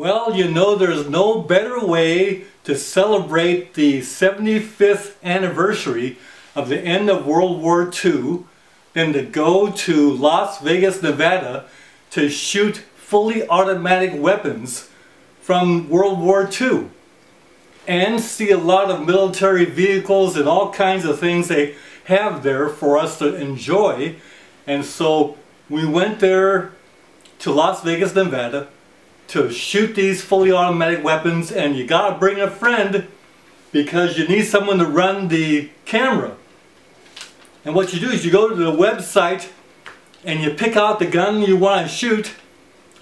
Well, you know there's no better way to celebrate the 75th anniversary of the end of World War II than to go to Las Vegas, Nevada to shoot fully automatic weapons from World War II and see a lot of military vehicles and all kinds of things they have there for us to enjoy. And so we went there to Las Vegas, Nevada to shoot these fully automatic weapons and you gotta bring a friend because you need someone to run the camera. And what you do is you go to the website and you pick out the gun you want to shoot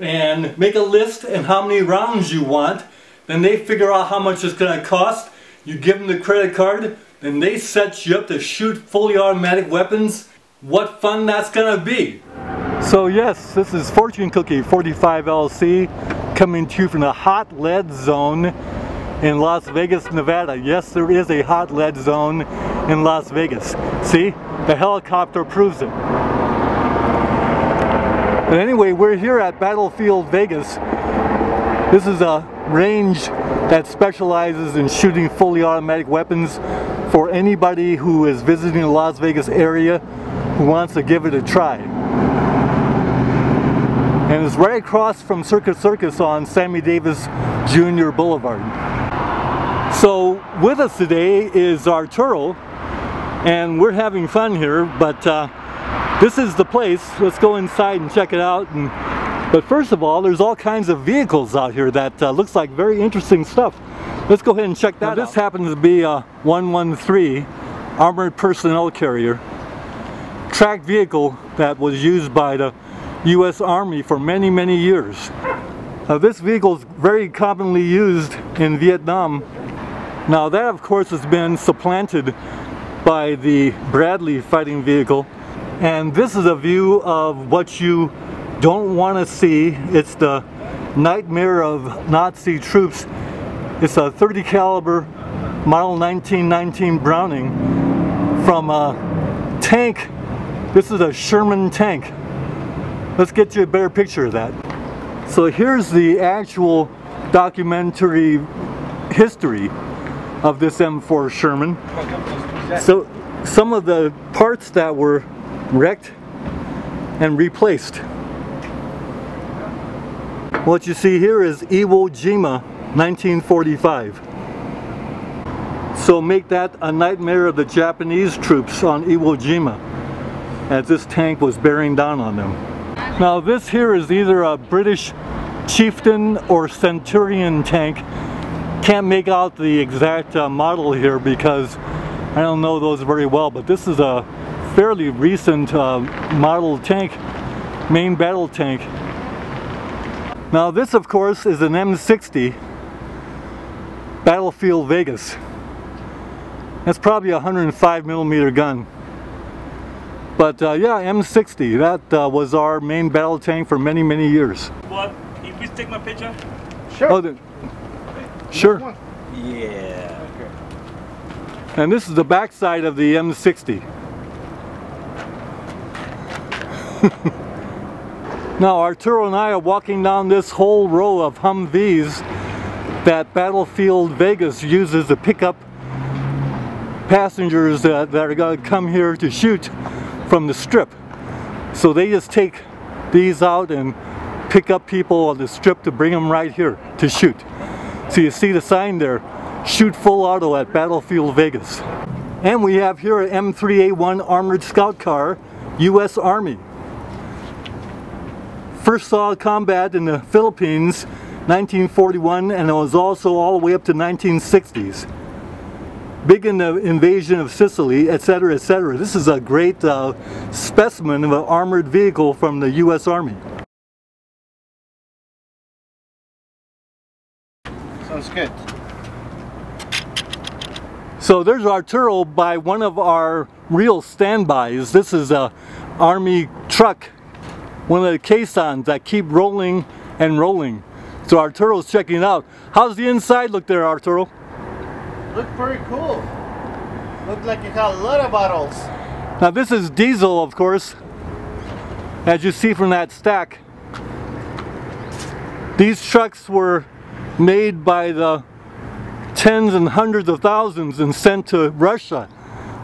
and make a list and how many rounds you want. Then they figure out how much it's going to cost. You give them the credit card then they set you up to shoot fully automatic weapons. What fun that's going to be. So yes, this is Fortune Cookie 45 LC coming to you from the hot lead zone in Las Vegas, Nevada. Yes, there is a hot lead zone in Las Vegas. See, the helicopter proves it. But anyway, we're here at Battlefield Vegas. This is a range that specializes in shooting fully automatic weapons for anybody who is visiting the Las Vegas area who wants to give it a try. And it's right across from Circus Circus on Sammy Davis Jr. Boulevard. So with us today is Arturo and we're having fun here but uh, this is the place. Let's go inside and check it out. And, but first of all, there's all kinds of vehicles out here that uh, looks like very interesting stuff. Let's go ahead and check that now, This happens to be a 113 Armored Personnel Carrier tracked vehicle that was used by the U.S. Army for many, many years. Now, this vehicle is very commonly used in Vietnam. Now that of course has been supplanted by the Bradley fighting vehicle and this is a view of what you don't want to see. It's the nightmare of Nazi troops it's a 30 caliber model 1919 Browning from a tank. This is a Sherman tank. Let's get you a better picture of that. So here's the actual documentary history of this M4 Sherman. So some of the parts that were wrecked and replaced. What you see here is Iwo Jima 1945. So make that a nightmare of the Japanese troops on Iwo Jima as this tank was bearing down on them. Now this here is either a British Chieftain or Centurion tank. Can't make out the exact uh, model here because I don't know those very well, but this is a fairly recent uh, model tank, main battle tank. Now this of course is an M60 Battlefield Vegas. That's probably a 105 millimeter gun. But uh, yeah, M60, that uh, was our main battle tank for many, many years. What? Can you please take my picture? Sure. Oh, the, sure. Yeah. Okay. And this is the backside of the M60. now Arturo and I are walking down this whole row of Humvees that Battlefield Vegas uses to pick up passengers that, that are going to come here to shoot from the strip. So they just take these out and pick up people on the strip to bring them right here to shoot. So you see the sign there, shoot full auto at Battlefield Vegas. And we have here an M3A1 armored scout car, U.S. Army. First saw combat in the Philippines 1941 and it was also all the way up to 1960s. Big in the invasion of Sicily, etc., etc. This is a great uh, specimen of an armored vehicle from the U.S. Army. Sounds good. So there's Arturo by one of our real standbys. This is a Army truck, one of the caissons that keep rolling and rolling. So Arturo's checking it out. How's the inside look there, Arturo? Look pretty cool. Look like it got a lot of bottles. Now this is diesel, of course, as you see from that stack. These trucks were made by the tens and hundreds of thousands and sent to Russia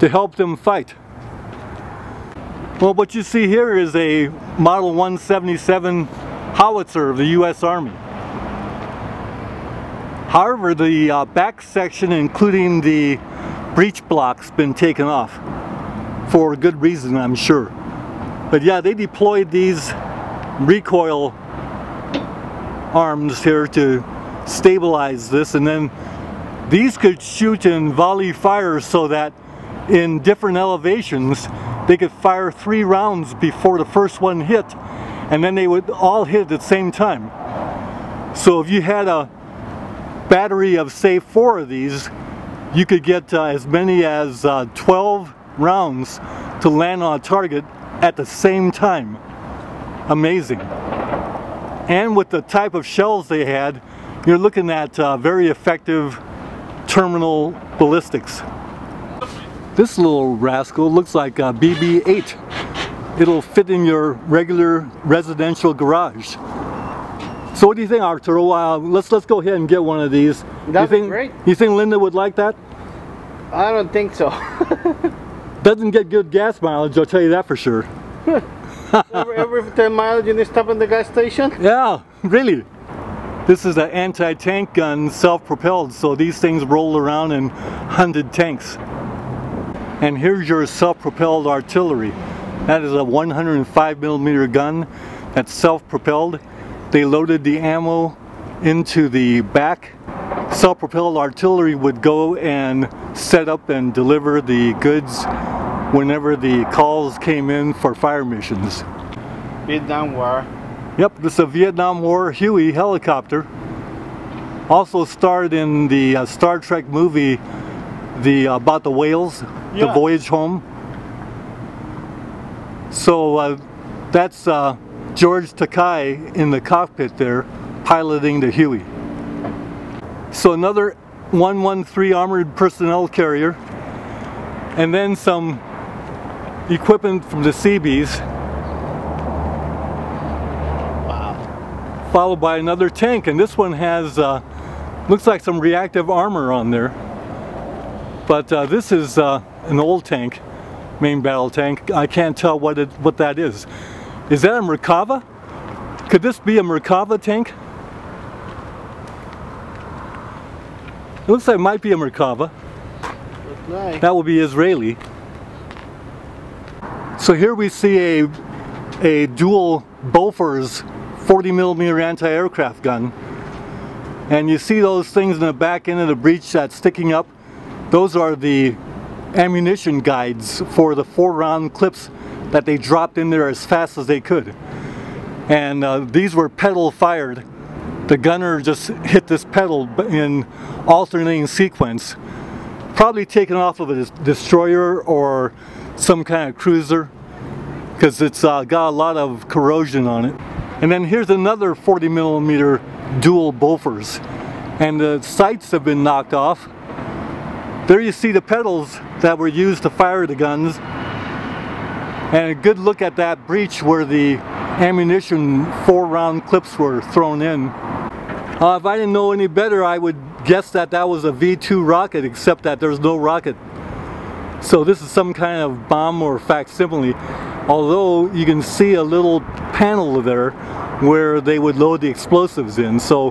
to help them fight. Well, what you see here is a Model 177 howitzer of the U.S. Army. However, the uh, back section, including the breech block's been taken off for a good reason, I'm sure. But yeah, they deployed these recoil arms here to stabilize this and then these could shoot in volley fire so that in different elevations they could fire three rounds before the first one hit and then they would all hit at the same time. So if you had a battery of say four of these you could get uh, as many as uh, 12 rounds to land on a target at the same time. Amazing. And with the type of shells they had, you're looking at uh, very effective terminal ballistics. This little rascal looks like a BB-8. It'll fit in your regular residential garage. So what do you think, Arturo? Uh, let's let's go ahead and get one of these. That'd you think, great. You think Linda would like that? I don't think so. Doesn't get good gas mileage, I'll tell you that for sure. every, every 10 miles you need to stop in the gas station? Yeah, really. This is an anti-tank gun, self-propelled, so these things roll around in hunted tanks. And here's your self-propelled artillery. That is a 105 millimeter gun that's self-propelled. They loaded the ammo into the back. Self-propelled artillery would go and set up and deliver the goods whenever the calls came in for fire missions. Vietnam War. Yep, this is a Vietnam War Huey helicopter. Also starred in the uh, Star Trek movie the uh, about the whales, the voyage home. So uh, that's uh, George Takei in the cockpit there, piloting the Huey. So another 113 armored personnel carrier, and then some equipment from the Seabees. Wow. followed by another tank and this one has uh, looks like some reactive armor on there but uh, this is uh, an old tank main battle tank I can't tell what it what that is is that a Merkava could this be a Merkava tank it looks like it might be a Merkava nice. that will be Israeli. So here we see a, a dual Bofors 40 millimeter anti-aircraft gun. And you see those things in the back end of the breech that's sticking up. Those are the ammunition guides for the four round clips that they dropped in there as fast as they could. And uh, these were pedal fired. The gunner just hit this pedal in alternating sequence probably taken off of a destroyer or some kind of cruiser because it's uh, got a lot of corrosion on it. And then here's another 40 millimeter dual Bofors and the sights have been knocked off. There you see the pedals that were used to fire the guns and a good look at that breech where the ammunition four round clips were thrown in. Uh, if I didn't know any better, I would guess that that was a V2 rocket, except that there's no rocket. So this is some kind of bomb or facsimile, although you can see a little panel there where they would load the explosives in. So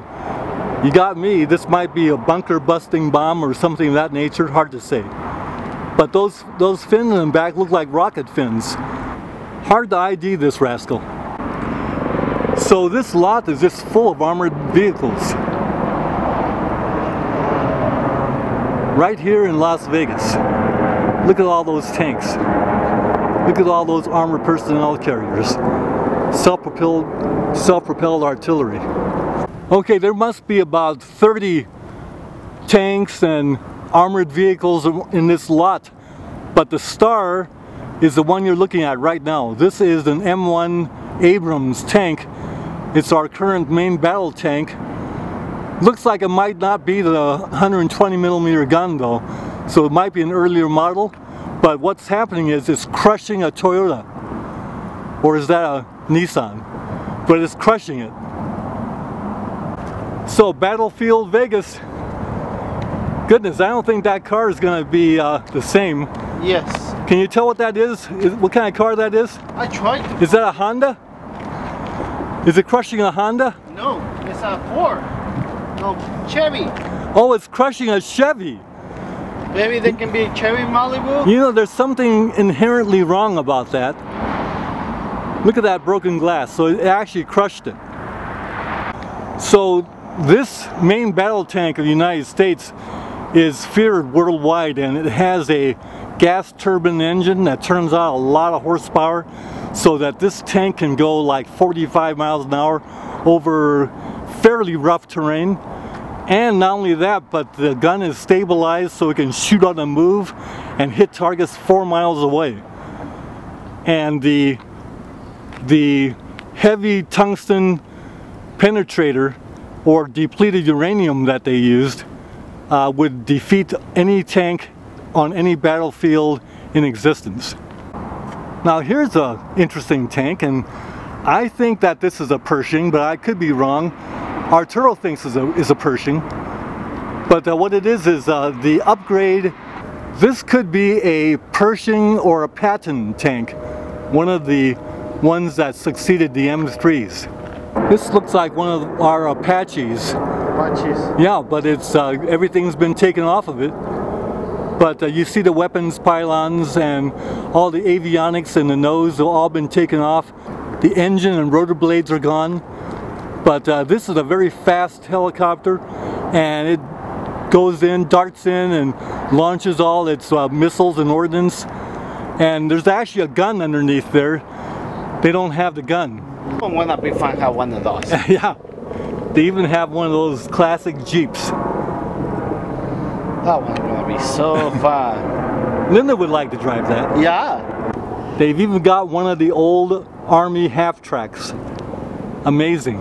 you got me, this might be a bunker busting bomb or something of that nature, hard to say. But those, those fins in the back look like rocket fins. Hard to ID this rascal. So this lot is just full of armored vehicles. Right here in Las Vegas. Look at all those tanks. Look at all those armored personnel carriers. Self-propelled, self-propelled artillery. Okay, there must be about 30 tanks and armored vehicles in this lot. But the star is the one you're looking at right now. This is an M1 Abrams tank. It's our current main battle tank. Looks like it might not be the 120 millimeter gun though. So it might be an earlier model. But what's happening is it's crushing a Toyota. Or is that a Nissan? But it's crushing it. So Battlefield Vegas. Goodness, I don't think that car is going to be uh, the same. Yes. Can you tell what that is? is? What kind of car that is? I tried. Is that a Honda? Is it crushing a Honda? No, it's a Ford. No, Chevy. Oh, it's crushing a Chevy. Maybe they can be a Chevy Malibu. You know, there's something inherently wrong about that. Look at that broken glass. So it actually crushed it. So this main battle tank of the United States is feared worldwide and it has a gas turbine engine that turns out a lot of horsepower so that this tank can go like 45 miles an hour over fairly rough terrain. And not only that but the gun is stabilized so it can shoot on the move and hit targets four miles away. And the the heavy tungsten penetrator or depleted uranium that they used uh, would defeat any tank on any battlefield in existence. Now here's an interesting tank and I think that this is a Pershing but I could be wrong. Arturo thinks is a, is a Pershing but uh, what it is is uh, the upgrade this could be a Pershing or a Patton tank one of the ones that succeeded the M3s. This looks like one of our Apaches. Apaches. Yeah, but it's uh, everything's been taken off of it. But uh, you see the weapons pylons and all the avionics and the nose have all been taken off. The engine and rotor blades are gone. But uh, this is a very fast helicopter and it goes in, darts in and launches all its uh, missiles and ordnance. And there's actually a gun underneath there. They don't have the gun. Wouldn't that be fun have one of those? yeah. They even have one of those classic Jeeps. That one's gonna be so fun. Linda would like to drive that. yeah. They've even got one of the old Army half tracks. Amazing.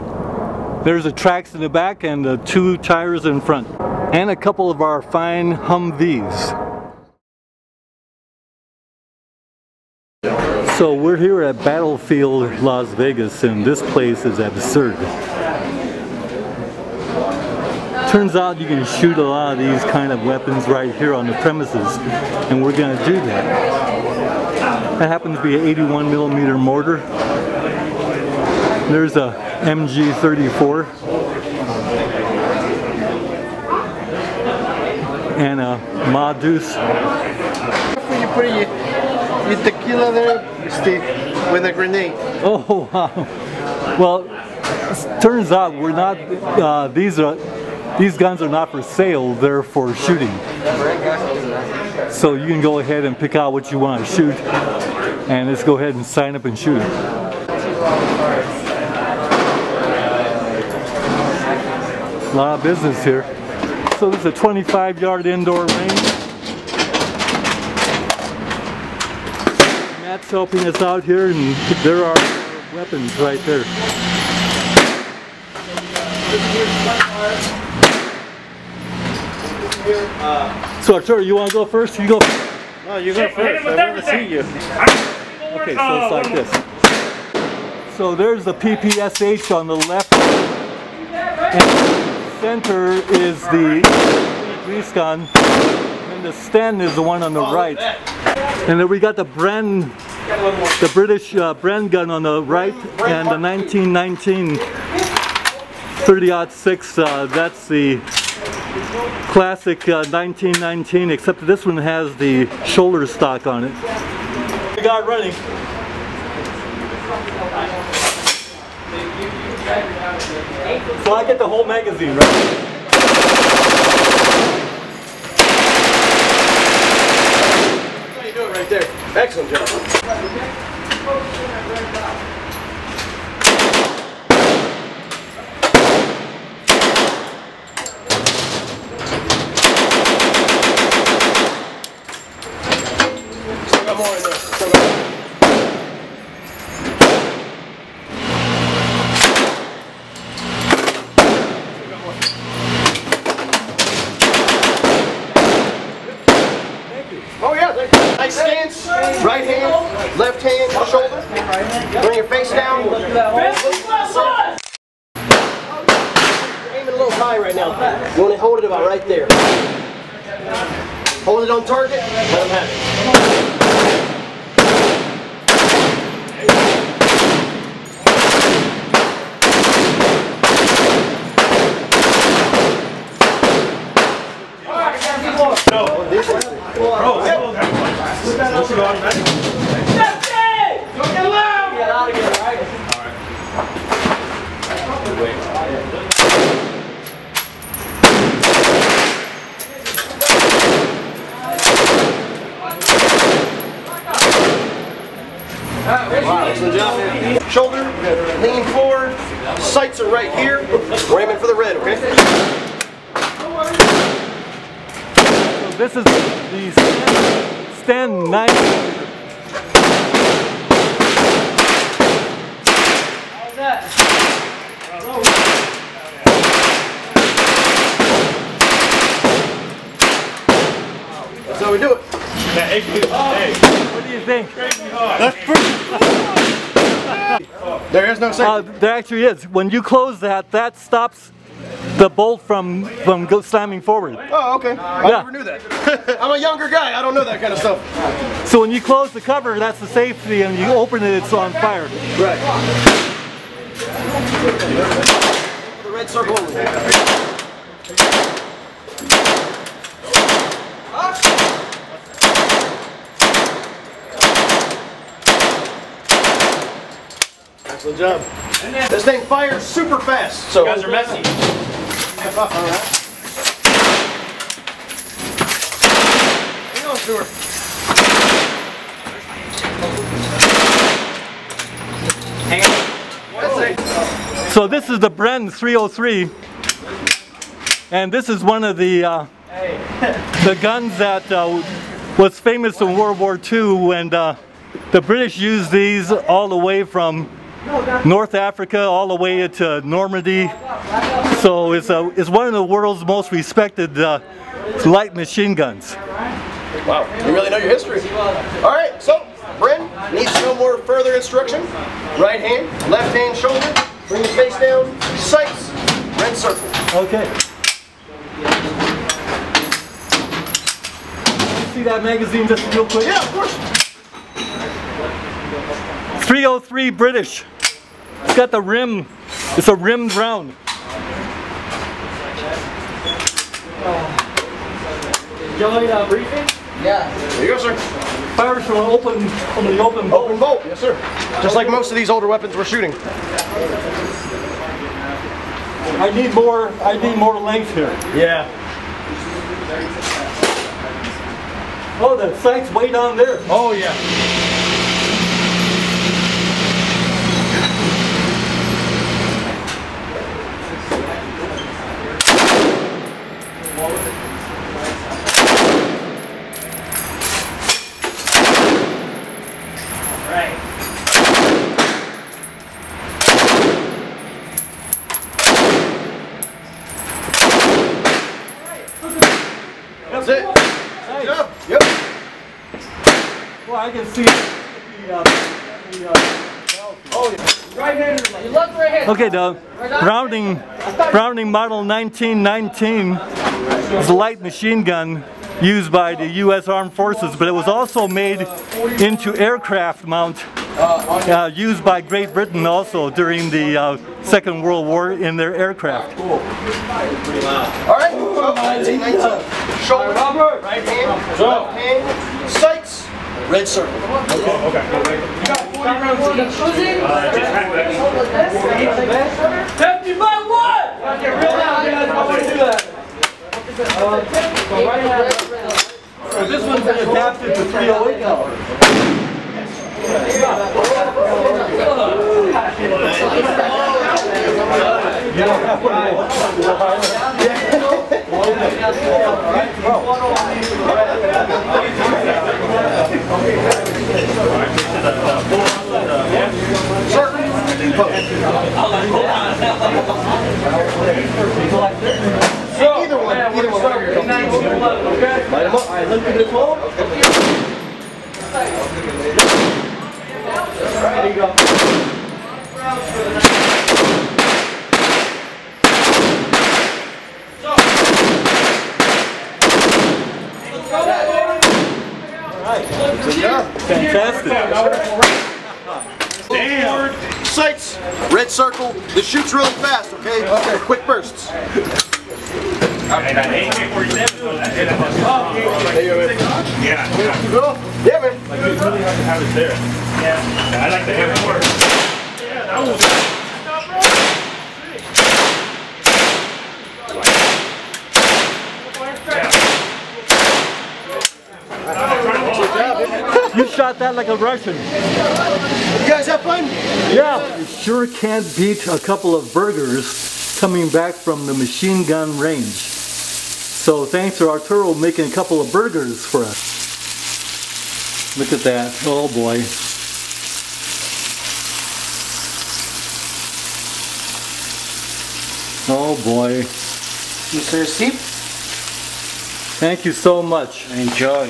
There's the tracks in the back and the two tires in front. And a couple of our fine Humvees. So we're here at Battlefield Las Vegas and this place is absurd. Turns out you can shoot a lot of these kind of weapons right here on the premises and we're going to do that. That happens to be an 81 millimeter mortar. There's a MG34 and a Ma Deuce. When you put your, your tequila there, Steve, with a grenade. Oh wow! Well, turns out we're not. Uh, these are these guns are not for sale. They're for shooting. So you can go ahead and pick out what you want to shoot, and let's go ahead and sign up and shoot. A lot of business here. So this is a 25 yard indoor range. Matt's helping us out here and there are weapons right there. So Arturo, you want to go first? You go first. No, you go first. with I want to see you. Okay, so it's like this. So there's the PPSH on the left. And center is the grease gun. And the Sten is the one on the right. And then we got the Bren, the British uh, Bren gun on the right, and the 1919 30-06, uh, that's the classic uh, 1919, except this one has the shoulder stock on it. We got running. So I get the whole magazine, right? you do it right there. Excellent job. Still got more in there. Still got more. Still got more. Oh yeah, there- nice stance. Right hand, left hand, shoulder. Bring your face down. Aim it a little higher. high right now. You want to hold it about right there. Hold it on target. Let him have it. Excellent job, man. Shoulder, lean forward. Sights are right here. Ram in for the red, okay? So this is the stand, nice. That's how we do it. Yeah, hey, hey, What do you think? There is no Uh, there actually is. When you close that, that stops the bolt from from slamming forward. oh, okay. I Yeah. never knew that. I'm a younger guy. I don't know that kind of stuff. So when you close the cover, that's the safety, and you open it, it's on fire. Right. The red circle only. Excellent job. This thing fires super fast. So you guys are messy. Hang on to her. So this is the Bren 303, and this is one of the uh, the guns that uh, was famous in World War II, and uh, the British used these all the way from North Africa all the way to Normandy. So it's a, it's one of the world's most respected uh, light machine guns. Wow, you really know your history. All right, so Bren needs no more further instruction. Right hand, left hand shoulder, bring the face down, sights, red circle. Okay. See that magazine just real quick? Yeah, of course. 303 British. It's got the rim. It's a rimmed round. Enjoy uh, briefing. There you go, sir. Fires from an open from the open bolt. Open bolt, yes, sir. Just like most of these older weapons we're shooting. I need more. I need more length here. Yeah. Oh, the sight's way down there. Oh, yeah. That's it. Good job. Yep. Well, I can see the, uh, the, uh, Okay, the Browning Browning Model 1919 is a light machine gun used by the U.S. Armed Forces, but it was also made into aircraft mount uh, used by Great Britain also during the uh, Second World War in their aircraft. All right. So, 1919. Shoulder, right hand, left hand, sights, red circle. Okay, okay. You got 40 rounds each. Hefty by one! Get real loud, guys. I want to do that. Uh, So this one's been adapted to 308 caliber. Either one, either one. Light them up. All right, look at the 12. Fantastic. Damn. Sights, red circle. This shoots really fast, okay? Okay. Quick bursts. And that AK-47, that hit him. Yeah. Yeah, man. Like, you really have to have it there. Yeah. I like the M4. Yeah, that was... You shot that like a Russian. You guys have fun? Yeah. You sure can't beat a couple of burgers coming back from the machine gun range. So thanks to Arturo making a couple of burgers for us. Look at that. Oh boy. Oh boy. Mr. Steve, Thank you so much. enjoy.